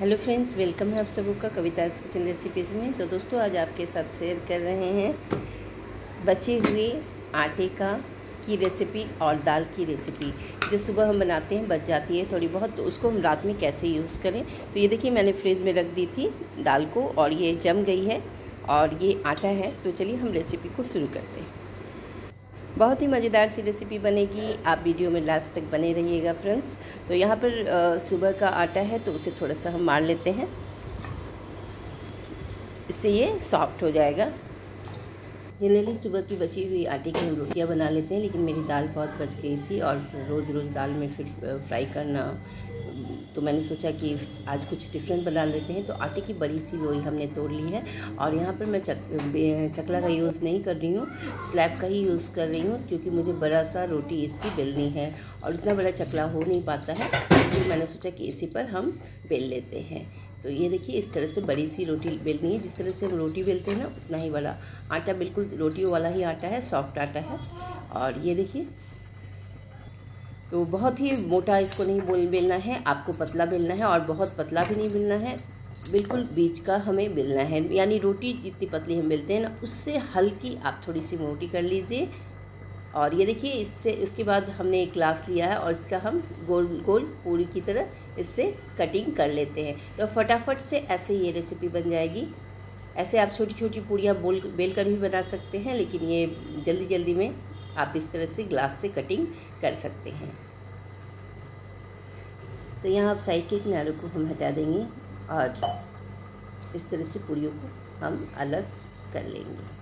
Hello friends, welcome है आप सबों का कविता किचन रेसिपीज़ में। तो दोस्तों, आज आपके साथ शेयर कर रहे हैं बचे हुए आटे का की रेसिपी और दाल की रेसिपी जो सुबह हम बनाते हैं, बच जाती है थोड़ी बहुत तो उसको हम रात में कैसे यूज़ करें? तो ये देखिए, मैंने फ्रिज में रख दी थी दाल को और ये जम गई है और ये आटा है। तो चलिए हम रेसिपी को शुरू करते हैं। बहुत ही मज़ेदार सी रेसिपी बनेगी। आप वीडियो में लास्ट तक बने रहिएगा फ्रेंड्स तो यहाँ पर सुबह का आटा है तो उसे थोड़ा सा हम मार लेते हैं। इससे ये सॉफ्ट हो जाएगा। जनरली सुबह की बची हुई आटे की हम रोटियाँ बना लेते हैं, लेकिन मेरी दाल बहुत बच गई थी और रोज़ रोज़ दाल में फिर फ्राई करना तो मैंने सोचा कि आज कुछ डिफरेंट बना लेते हैं। तो आटे की बड़ी सी लोई हमने तोड़ ली है और यहाँ पर मैं चक, चकला का यूज़ नहीं कर रही हूँ। स्लैब का ही यूज़ कर रही हूँ क्योंकि मुझे बड़ा सा रोटी इसकी बेलनी है और इतना बड़ा चकला हो नहीं पाता है। इसलिए मैंने सोचा कि इसी पर हम बेल लेते हैं। तो ये देखिए इस तरह से बड़ी सी रोटी बेलनी है। जिस तरह से हम रोटी बेलते हैं ना उतना ही बड़ा आटा बिल्कुल रोटियों वाला ही आटा है सॉफ्ट आटा है। और ये देखिए तो बहुत ही मोटा इसको नहीं बोल बेलना है, आपको पतला बेलना है और बहुत पतला भी नहीं बेलना है। बिल्कुल बीच का हमें बेलना है, यानी रोटी जितनी पतली हम बेलते हैं ना, उससे हल्की आप थोड़ी सी मोटी कर लीजिए। और ये देखिए, इससे उसके बाद हमने एक ग्लास लिया है और इसका हम गोल गोल पूरी की तरह इससे कटिंग कर लेते हैं। तो फटाफट से ऐसे ये रेसिपी बन जाएगी। ऐसे आप छोटी छोटी पूड़ियाँ बोल बेल कर भी बना सकते हैं, लेकिन ये जल्दी जल्दी में आप इस तरह से ग्लास से कटिंग कर सकते हैं। तो यहाँ आप साइड के किनारों को हम हटा देंगे और इस तरह से पूड़ियों को हम अलग कर लेंगे।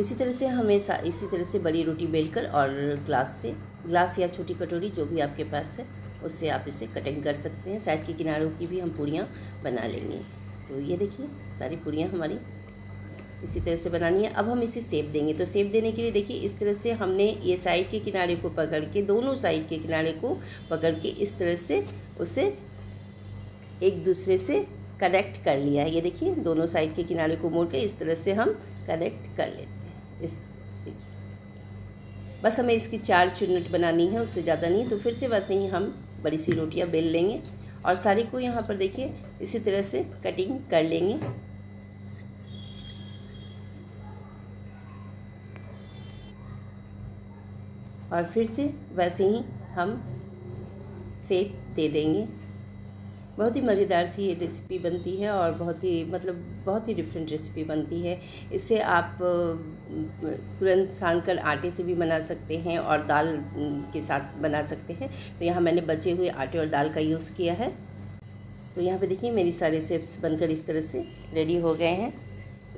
इसी तरह से हमें इसी तरह से बड़ी रोटी बेलकर और ग्लास से ग्लास या छोटी कटोरी जो भी आपके पास है, उससे आप इसे कटिंग कर सकते हैं। साइड के किनारों की भी हम पूड़ियाँ बना लेंगे। तो ये देखिए, सारी पूड़ियाँ हमारी इसी तरह से बनानी है। अब हम इसे सेप देंगे। तो सेप देने के लिए देखिए, इस तरह से हमने ये साइड के किनारे को पकड़ के, दोनों साइड के किनारे को पकड़ के इस तरह से उसे एक दूसरे से कनेक्ट कर लिया है। ये देखिए, दोनों साइड के किनारे को मोड़ के इस तरह से हम कनेक्ट कर लेते हैं। इस देखिए। बस हमें इसकी चार चुनट बनानी है, उससे ज़्यादा नहीं। तो फिर से वैसे ही हम बड़ी सी रोटियाँ बेल लेंगे और सारी को यहाँ पर देखिए, इसी तरह से कटिंग कर लेंगे। और फिर से वैसे ही हम सेक दे देंगे। बहुत ही मज़ेदार सी ये रेसिपी बनती है और बहुत ही मतलब बहुत ही डिफरेंट रेसिपी बनती है। इसे आप तुरंत छान कर आटे से भी बना सकते हैं और दाल के साथ बना सकते हैं। तो यहाँ मैंने बचे हुए आटे और दाल का यूज़ किया है। तो यहाँ पे देखिए मेरी सारे सेप्स बनकर इस तरह से रेडी हो गए हैं।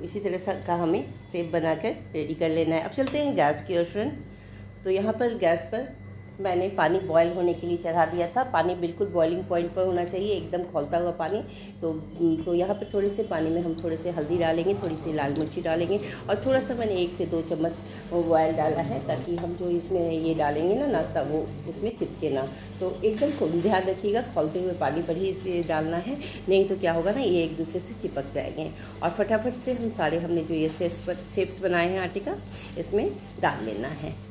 इसी तरह का हमें सेब बनाकर रेडी कर लेना है। अब चलते हैं गैस की ओर फ्रेंड तो यहाँ पर गैस पर मैंने पानी बॉयल होने के लिए चढ़ा दिया था। पानी बिल्कुल बॉइलिंग पॉइंट पर होना चाहिए, एकदम खोलता हुआ पानी। तो तो यहाँ पर थोड़े से पानी में हम थोड़े से हल्दी डालेंगे, थोड़ी सी लाल मिर्ची डालेंगे और थोड़ा सा मैंने एक से दो चम्मच बॉयल डाला है ताकि हम जो इसमें ये डालेंगे ना नाश्ता, वो उसमें चिपके ना। तो एकदम ध्यान रखिएगा, खोलते हुए पानी पर ही इसे डालना है। नहीं तो क्या होगा ना, ये एक दूसरे से चिपक जाएँगे। और फटाफट से हम सारे हमने जो ये सेप्स सेप्स बनाए हैं आटे का, इसमें डाल लेना है।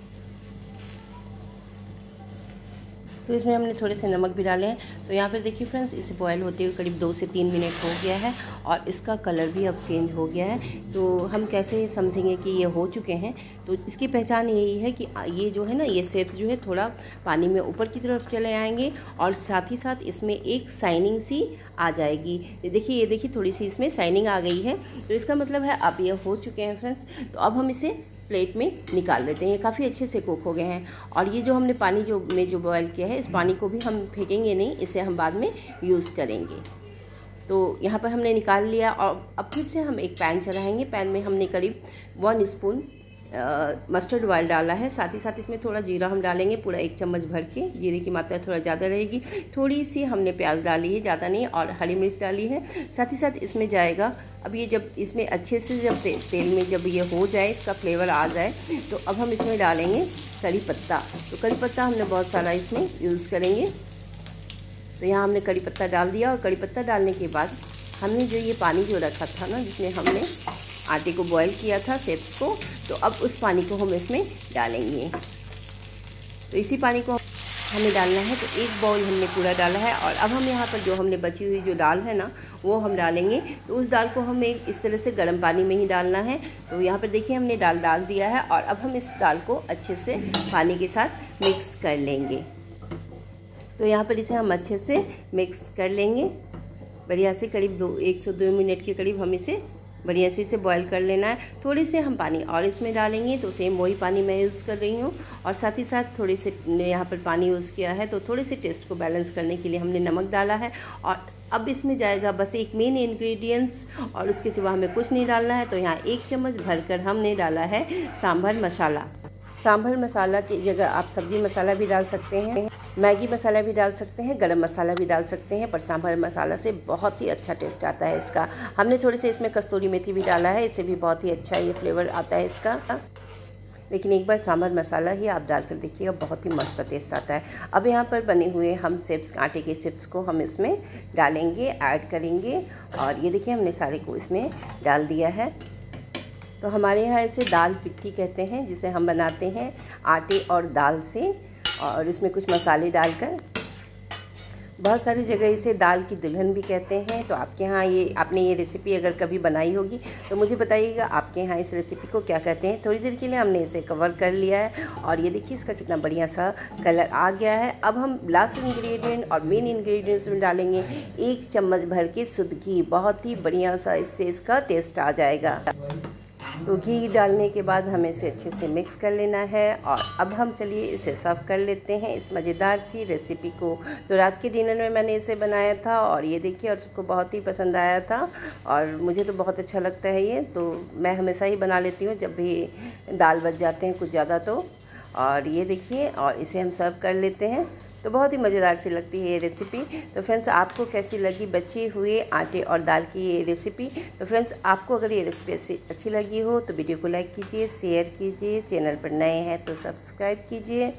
तो इसमें हमने थोड़े से नमक भी डाले हैं। तो यहाँ पर देखिए फ्रेंड्स, इसे बॉयल होते हुए करीब दो से तीन मिनट हो गया है और इसका कलर भी अब चेंज हो गया है। तो हम कैसे समझेंगे कि ये हो चुके हैं? तो इसकी पहचान यही है कि ये जो है ना, ये सेत जो है थोड़ा पानी में ऊपर की तरफ़ चले आएँगे और साथ ही साथ इसमें एक साइनिंग सी आ जाएगी। देखिए, ये देखिए थोड़ी सी इसमें साइनिंग आ गई है। तो इसका मतलब है अब ये हो चुके हैं फ्रेंड्स। तो अब हम इसे प्लेट में निकाल लेते हैं। काफ़ी अच्छे से कुक हो गए हैं। और ये जो हमने पानी जो, में जो बॉयल किया है, इस पानी को भी हम फेंकेंगे नहीं, इसे हम बाद में यूज़ करेंगे। तो यहाँ पर हमने निकाल लिया और अब फिर से हम एक पैन चलाएँगे पैन में हमने करीब वन स्पून मस्टर्ड ऑयल डाला है। साथ ही साथ इसमें थोड़ा जीरा हम डालेंगे पूरा एक चम्मच भर के। जीरे की मात्रा थोड़ा ज़्यादा रहेगी। थोड़ी सी हमने प्याज डाली है ज़्यादा नहीं और हरी मिर्च डाली है। साथ ही साथ इसमें जाएगा अब ये जब इसमें अच्छे से जब ते, तेल में जब ये हो जाए इसका फ्लेवर आ जाए तो अब हम इसमें डालेंगे करी पत्ता। तो करी पत्ता हमने बहुत सारा इसमें यूज़ करेंगे। तो यहाँ हमने कड़ी पत्ता डाल दिया और कड़ी पत्ता डालने के बाद हमने जो ये पानी जो रखा था ना जिसमें हमने आटे को बॉईल किया था सेप्स को तो अब उस पानी को हम इसमें डालेंगे। तो इसी पानी को हमें डालना है तो एक बाउल हमने पूरा डाला है, और अब हम यहाँ पर जो हमने बची हुई जो दाल है ना, वो हम डालेंगे। तो उस दाल को हमें इस तरह से गर्म पानी में ही डालना है। तो यहाँ पर देखिए हमने दाल डाल दिया है, और अब हम इस दाल को अच्छे से पानी के साथ मिक्स कर लेंगे। तो यहाँ पर इसे हम अच्छे से मिक्स कर लेंगे। बढ़िया से करीब दो, एक सौ दो मिनट के करीब हम इसे बढ़िया से इसे बॉईल कर लेना है। थोड़ी से हम पानी और इसमें डालेंगे तो सेम वही पानी मैं यूज़ कर रही हूँ। और साथ ही साथ थोड़े से यहाँ पर पानी यूज़ किया है तो थोड़े से टेस्ट को बैलेंस करने के लिए हमने नमक डाला है। और अब इसमें जाएगा बस एक मेन इंग्रेडिएंट्स और उसके सिवा हमें कुछ नहीं डालना है। तो यहाँ एक चम्मच भरकर हमने डाला है सांभर मसाला। सांभर मसाला की जगह आप सब्ज़ी मसाला भी डाल सकते हैं, मैगी मसाला भी डाल सकते हैं, गरम मसाला भी डाल सकते हैं, पर सांभर मसाला से बहुत ही अच्छा टेस्ट आता है इसका। हमने थोड़े से इसमें कस्तूरी मेथी भी डाला है, इससे भी बहुत ही अच्छा ये फ्लेवर आता है इसका। लेकिन एक बार सांभर मसाला ही आप डाल कर देखिएगा, बहुत ही मस्त टेस्ट आता है। अब यहाँ पर बने हुए हम चिप्स, आटे के सिप्स को हम इसमें डालेंगे, ऐड करेंगे। और ये देखिए हमने सारे को इसमें डाल दिया है। तो हमारे यहाँ इसे दाल पिट्ठी कहते हैं, जिसे हम बनाते हैं आटे और दाल से, और इसमें कुछ मसाले डालकर। बहुत सारी जगह इसे दाल की दुल्हन भी कहते हैं तो आपके यहाँ ये, आपने ये रेसिपी अगर कभी बनाई होगी तो मुझे बताइएगा आपके यहाँ इस रेसिपी को क्या कहते हैं। थोड़ी देर के लिए हमने इसे कवर कर लिया है, और ये देखिए इसका कितना बढ़िया सा कलर आ गया है। अब हम लास्ट इंग्रेडिएंट और मेन इंग्रेडिएंट्स में डालेंगे एक चम्मच भर के शुद्ध घी। बहुत ही बढ़िया सा इससे इसका टेस्ट आ जाएगा। तो घी डालने के बाद हमें इसे अच्छे से मिक्स कर लेना है और अब हम चलिए इसे सर्व कर लेते हैं इस मज़ेदार सी रेसिपी को। तो रात के डिनर में मैंने इसे बनाया था और ये देखिए और सबको बहुत ही पसंद आया था और मुझे तो बहुत अच्छा लगता है ये। तो मैं हमेशा ही बना लेती हूँ जब भी दाल बच जाते हैं कुछ ज़्यादा तो। और ये देखिए और इसे हम सर्व कर लेते हैं। तो बहुत ही मज़ेदार सी लगती है ये रेसिपी तो फ्रेंड्स आपको कैसी लगी बचे हुए आटे और दाल की ये रेसिपी तो फ्रेंड्स आपको अगर ये रेसिपी ऐसी अच्छी लगी हो तो वीडियो को लाइक कीजिए शेयर कीजिए चैनल पर नए हैं तो सब्सक्राइब कीजिए।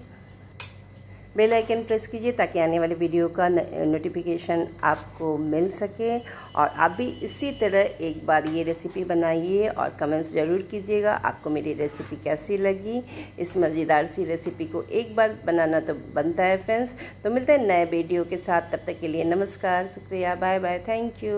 बेल आइकन प्रेस कीजिए ताकि आने वाले वीडियो का नोटिफिकेशन आपको मिल सके। और आप भी इसी तरह एक बार ये रेसिपी बनाइए और कमेंट्स ज़रूर कीजिएगा, आपको मेरी रेसिपी कैसी लगी। इस मज़ेदार सी रेसिपी को एक बार बनाना तो बनता है फ्रेंड्स तो मिलते हैं नए वीडियो के साथ, तब तक के लिए नमस्कार, शुक्रिया बाय बाय थैंक यू